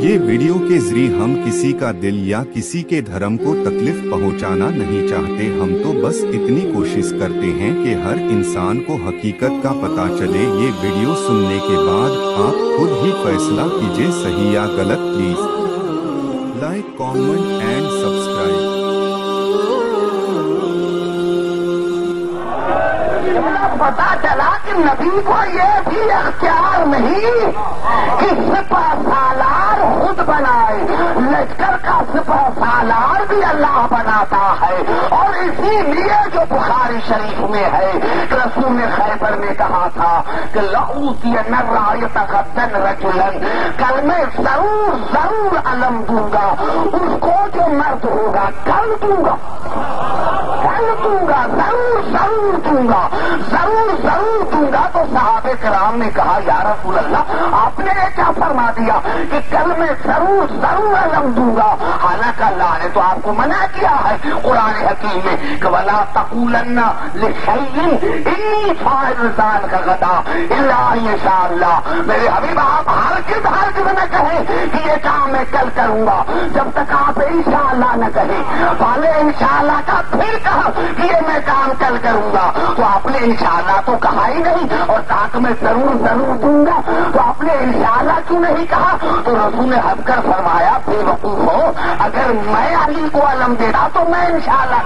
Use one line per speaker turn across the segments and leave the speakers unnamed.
ये वीडियो के ज़रिए हम किसी का दिल या किसी के धर्म को तकलीफ़ पहुंचाना नहीं चाहते। हम तो बस इतनी कोशिश करते हैं कि हर इंसान को हकीकत का पता चले। ये वीडियो सुनने के बाद आप खुद ही फैसला कीजिए, सही या गलत please like comment and subscribe
पता चला कि नबी को ये भी अख्तियार नहीं कि सिपा सालार खुद बनाए। लश्कर का सिपा सालार भी अल्लाह बनाता है। और इसीलिए जो बुखारी शरीफ में है कि रसूल ने खैबर में कहा था कि लऊती न रायत कदन रजुलन। कल मैं ज़रूर ज़रूर अलम दूँगा। उसको जो मर्द होगा, कल दूँगा। कल दूँगा ज़रूर ज़रूर दूँगा ज़रूर ज़रूर दूँगा तो साहब कराम ने कहा, या रसूल अल्लाह आपने क्या फरमा दिया कि कल मैं ज़रूर ज़रूर अलम दूँगा? हालाँकि अल्लाह ने तो आपको मना किया है कुरान हकीम में कि वला तकूलन्ना इन्नी फाइजान का गदा इंशाअल्लाह मेरे हबीब, आप हर किस हर किस न कहे कि ये काम मैं कल करूँगा। जब तक आप इंशाअल्लाह न कहे पहले इंशाअल्लाह का फिर कहा कि ये मैं काम कल करूँगा। तो आपने इंशाअल्लाह तो कहा ही नहीं और कि मैं ज़रूर ज़रूर दूँगा। तो आपने इंशाअल्लाह क्यों नहीं कहा? तो रसूल ने हंसकर फरमाया, बेवकूफ़ हो, अगर मैं अली को अलम देता तो मैं इंशाला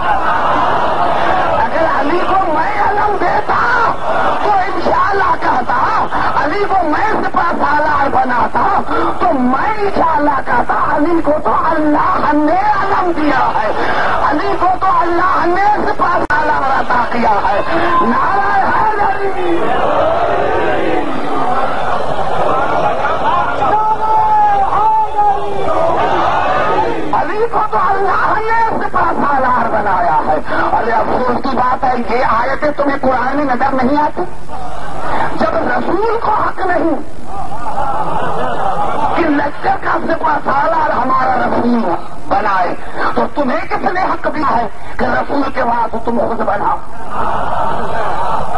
अगर अली को मैं अलम देता तो इंशाअल्लाह कहता। अली को मैं सिपा सालार बनाता तो मैं इंशाला कहता। अली को तो अल्लाह ने अलम दिया है। अली को तो अल्लाह ने सिपा सालार अता किया है। नारायण हैदरी अली को तो अल्लाह ने सिपा सालार बनाया है अरे अफसोस की बात है, ये आयतें तुम्हें कुरान में नज़र नहीं आती? जब रसूल को हक नहीं कि लश्कर का सिपा सालार हमारा रसूल बनाए तो तुम्हें किसने हक दिया है कि रसूल के बाद तुम खुद बनाओ?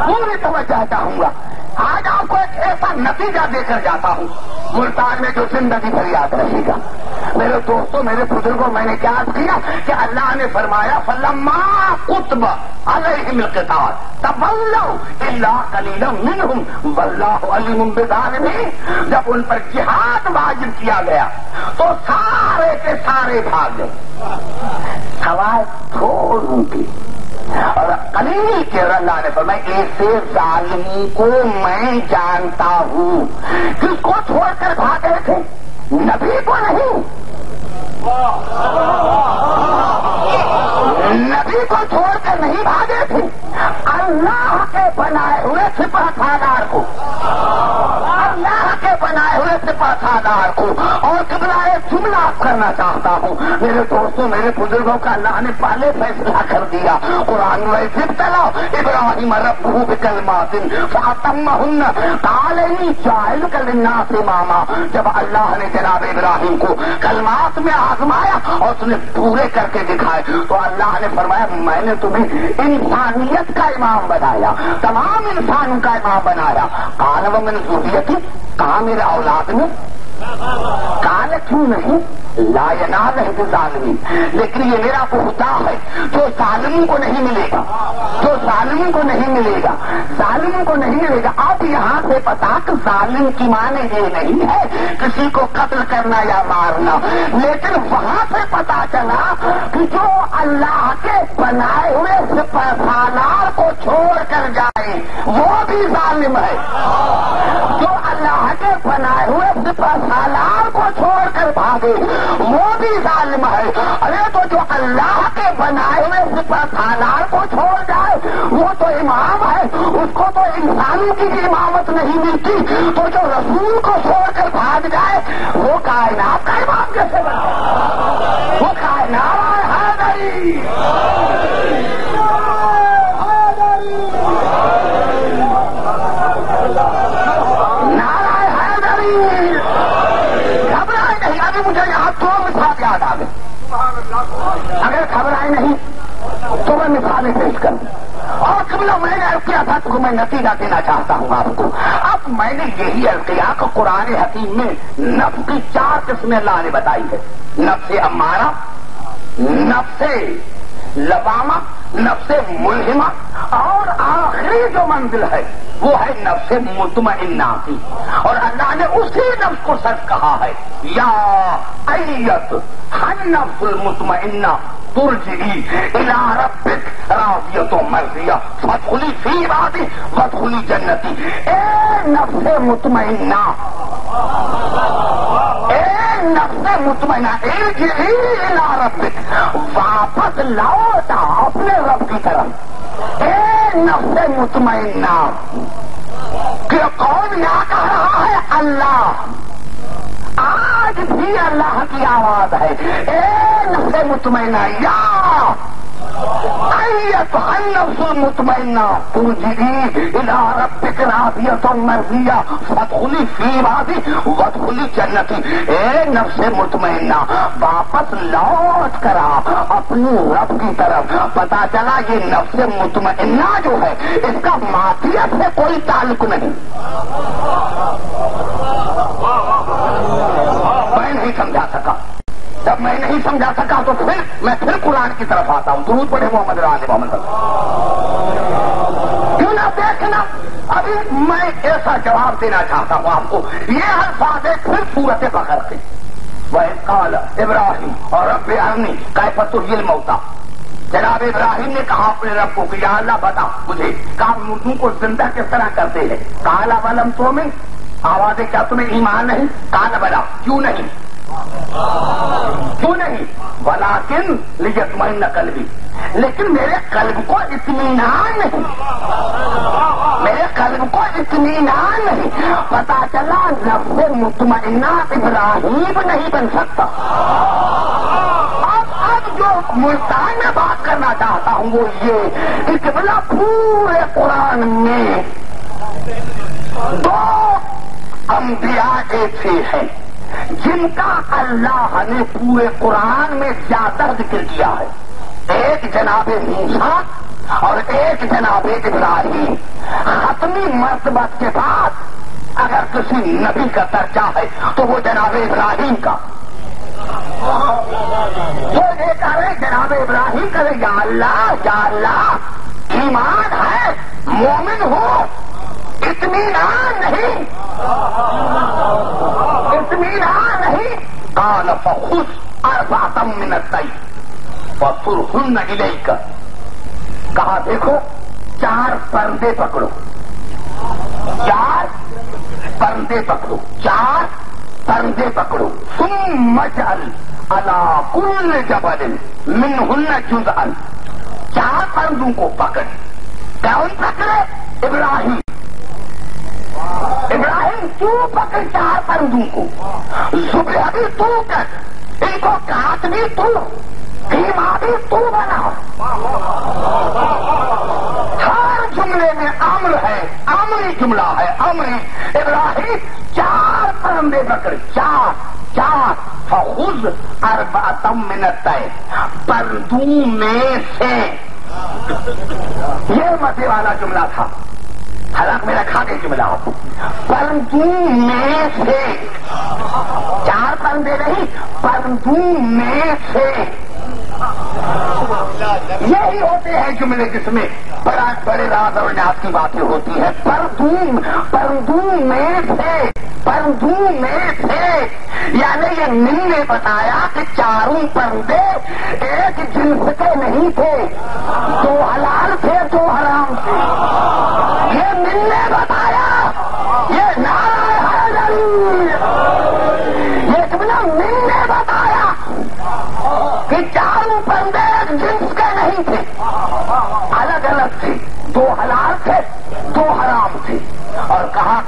पूरी तवज्जा चाहूँगा। आज आपको एक ऐसा नतीजा देकर जाता हूँ। मुल्तान में जो ज़िंदगी भर याद रहेगा मेरे दोस्तों, मेरे बुज़ुर्गों, मैंने क्या किया? कि अल्लाह ने फरमाया, फलम्मा कुतब अलैहिम किताब तबल्लौ इल्ला कलीलम मिनहुम। वल्लाहु अलीमुम बिजालिमीन। जब उन पर जिहाद वाजिब किया गया तो सारे के सारे भाग गए। सवाल थोड़ी और कलील के अल्लाह ने फरमाया ऐसे जालिमों को मैं जानता हूँ किसको छोड़कर भागे थे। नबी को नहीं। नबी को छोड़कर नहीं भागे थे। अल्लाह के बनाए हुए सिपा सादार को। अल्लाह के बनाए हुए सिपा सादार को। और करना चाहता हूँ। मेरे दोस्तों, मेरे बुज़ुर्गों का अल्लाह ने पहले फैसला कर दिया। कुरान वैसे इब्राहिम रबू बिकलमातिन फातम्महुन कालनी जाहिल कलना से मामा जब अल्लाह ने जनाब इब्राहिम को कलमात में आजमाया और उसने पूरे करके दिखाए तो अल्लाह ने फरमाया, मैंने तुम्हें इंसानियत का इमाम बनाया, तमाम इंसानों का इमाम बनाया। कानव में जरूरियत, कहा मेरे औलाद में काल क्यों नहीं? लायनाल है तो जालमी। लेकिन ये मेरा पुख्ता है, जो जालिमों को नहीं मिलेगा, जो जालिमों को नहीं मिलेगा, जालिमों को नहीं मिलेगा। अब यहाँ से पता कि जालिम की माने ये नहीं है, किसी को कत्ल करना या मारना। लेकिन वहाँ से पता चला कि जो अल्लाह के बनाए हुए सालार को छोड़ कर जाए, वो भी जालिम है। कायनात का इमाम कैसे बने वो कायनात है। नहीं नारायण हैदरी घबराए नहीं अभी मुझे यहाँ दो मिसाल याद आ गए अगर घबराए नहीं तो मैं मिसालें पेश करूँ और कबला मैंने किया था तो मैं नतीजा देना चाहता हूँ आपको अब मैंने यही अर्ज़ किया कि कुरान हकीम में नफ की चार किस्में अल्लाह ने बताई है। नफ से अमारा नफ से लबामा, नफ से मुलहिमा और आखिरी जो मंजिल है, वो है नफ्स मुतमइन्ना की और अल्लाह ने उसी नफ्स को सच कहा है, या अयत हन नफ्सुल मुतमइन्ना तुरजी इला रब्बिक राजियतो मर्जिया। फदखुली फ़ी बादी फदखुली जन्नती। ए नफ्स मुतमइन्ना नफ्स इरजी इला रब्बिक। वापस लौटा अपने रब की तरफ़। ए नफ्स मुतमइन्ना कि कौन या कह रहा है? अल्लाह। आज भी अल्लाह की आवाज़ है। ए नफ्स मुतमैना, या! मुतमइना तुरजी इला रब्बिक रादियतुन मर्जिया, फदखुली फ़ी बादी वदखुली जन्नती। ए नफ्स मुतमइना वापस लौट करा अपनी रब की तरफ़। पता चला ये नफ्स मुतमइना जो है, इसका माफियत से कोई ताल्लुक नहीं। मैं नहीं समझा सका। जब मैं नहीं समझा सका तो फिर मैं फिर कुरान की तरफ़ आता हूँ। ज़रूर पढ़े मोहम्मद राज मोहम्मद क्यों ना देखना? अभी मैं ऐसा जवाब देना चाहता हूँ आपको। ये अल्फाज है, फिर सूरत बकर के। वह काल इब्राहिम और रब अरनी, कैफतुल मौता। जनाब इब्राहिम ने कहा, अपने रब को कि अल्लाह बता मुझे काम मुर्दों को ज़िंदा किस तरह करते हैं? काला वलम तो में आवाज़ें क्या तुम्हें ईमान नहीं? काला बना क्यों नहीं? क्यों नहीं? वलाकिन लियतमइन नकल भी लेकिन मेरे कल्ब को इतमान नहीं। मेरे कल्ब को इतमान नहीं। पता चला नफ्से मुतमइना इब्राहिम नहीं बन सकता। अब अब जो मुल्तान में बात करना चाहता हूँ, वो ये कि किबला पूरे कुरान में दो अंबिया ऐसे हैं, जिनका अल्लाह ने पूरे कुरान में ज़्यादा ज़िक्र किया है? एक जनाब मूसा और एक जनाब इब्राहिम। खत्मी मर्तबत के बाद अगर किसी नबी का दर्जा है तो वो जनाब इब्राहिम का। वो ये करे जनाब इब्राहिम करे या अल्लाह या अल्लाह, ईमान है, मोमिन हो इतमान नहीं। इतमान नहीं काल फुस अरबातम मिनत वसुरहुन इलेक। कहा, देखो, चार पर्दे पकड़ो। चार पर्दे पकड़ो। चार पर्दे पकड़ो। सुम मचल अला कुल जबल मिन हुन्न जुजअन। चार पर्दों को पकड़। कौन पकड़े? इब्राहिम। तू पकड़ चार पर्दों को। सुबह भी तू कर। इनको काट भी तू। धीमा भी तू बना हर जुमले में अम्र है, अमरी जुमला है, अमरी। इब्राहिम, चार परंदे पकड़। चार चार। फुज अरबातम मिनत। परदू में से। ये मज़े वाला जुमला था। हालाँकि मेरा खाते जुमला परंतु में से। चार परंदे नहीं, परंतु में से। यही होते हैं जुमले जिसमें बड़ा बड़े राज और नाथ की बातें होती है। परदूम परदूम में से परदूम में से। यानी ये मिल ने बताया कि चारों पर्दे एक जिन्स के नहीं थे, दो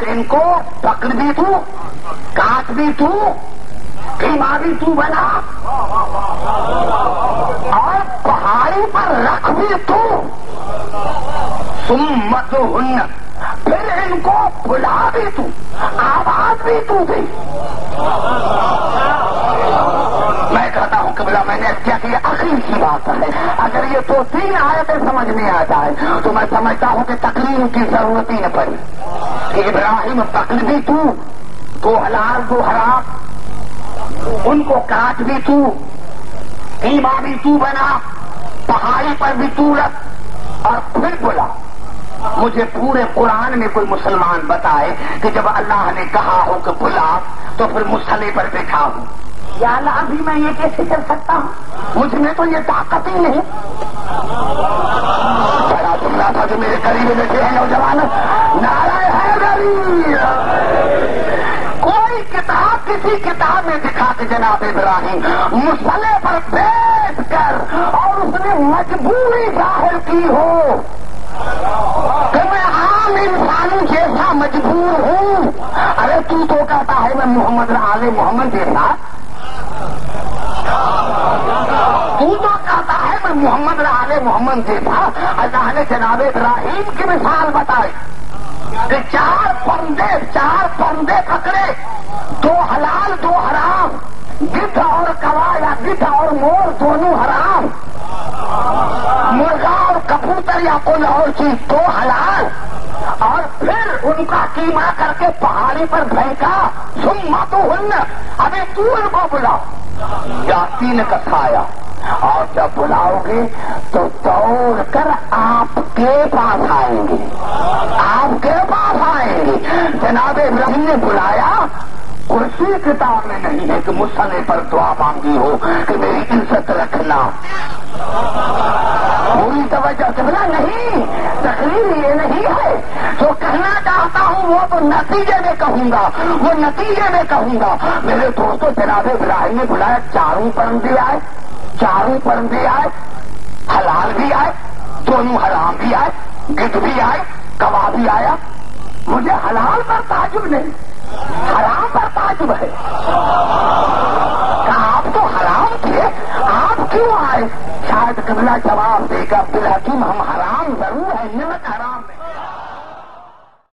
कि इनको पकड़ भी तू, काट भी तू खीमा भी तू बना। और पहाड़ी पर रख भी तू। तुम मत हुन्न फिर इनको बुला भी तू, आवाज़ भी तू दी। मैं कहता हूँ कि बोला, मैंने क्या किया? आखिरी की बात है। अगर ये दो तीन आयतें समझ में आ जाए तो मैं समझता हूँ कि तकलीम की ज़रूरत ही न पड़ी। इब्राहिम तकलीफी तू दो हलाल दो हराम उनको काट भी तू ईमा भी तू बना पहाड़ी पर भी तू रख और फिर बोला मुझे पूरे कुरान में कोई मुसलमान बताए कि जब अल्लाह ने कहा हो कि बुला तो फिर मुसले पर बैठा हूँ। या अल्लाह अभी मैं ये कैसे कर सकता हूँ? मुझमें तो ये ताकत ही नहीं। बड़ा जुमला था जो मेरे करीब बैठे हैं नौजवान। नाराय गरीब कोई किताब किसी किताब में दिखा के जनाब इब्राहिम मुसले पर बैठ कर और उसने मजबूरी ज़ाहिर की हो कि मैं आम इंसान जैसा मजबूर हूँ। अरे तू तो कहता है मैं मोहम्मद, आले मोहम्मद जैसा। तू तो कहता है मैं मोहम्मद, आले मोहम्मद जैसा। अल्लाह ने जनाब इब्राहिम की मिसाल बताई। कि चार पर्दे चार पर्दे पकड़े। दो हलाल, दो हराम। गिद्ध और कवा या गिद्ध और मोर दोनों हराम। मुर्गा और कबूतर या कोई और चीज़, दो हलाल। और फिर उनका कीमा करके पहाड़ी पर फेंका सुम्मा तो हुन्न। अभी तू उनको बुलाओ। जाति ने कसाया और जब बुलाओगे तो जनाब इब्राहिम ने बुलाया, कुर्सी किताब में नहीं है कि मुसले पर दुआ मांगी हो कि मेरी इज़्ज़त रखना। पूरी तवज्जो बोला, नहीं, तकलीफ़ ये नहीं है। जो कहना चाहता हूँ, वो तो नतीजे में कहूँगा, वो नतीजे में कहूँगा। मेरे दोस्तों, जनाब इब्राहिम ने बुलाया, चारों परंदे आए, चारों परंदे आए, हलाल भी आए, दोनों हराम भी आए गिद भी आए कवा भी आया मुझे हलाल पर ताजुब नहीं, हराम पर ताजुब है। आप तो हराम थे? आप क्यों आए? शायद कबला जवाब देगा फिर हकीम, हम हराम ज़रूर है निमत